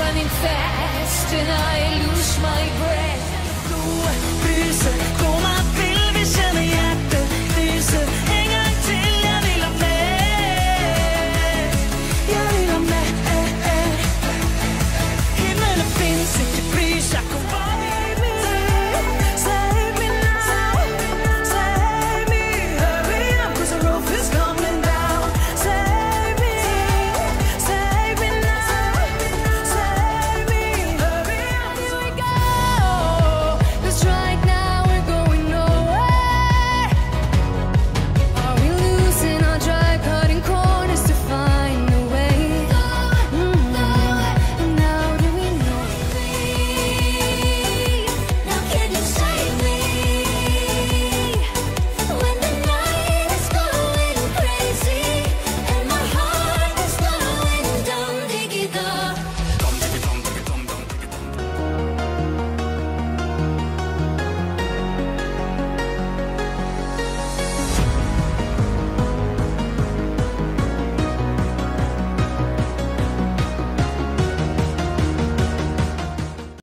running fast and I lose my breath.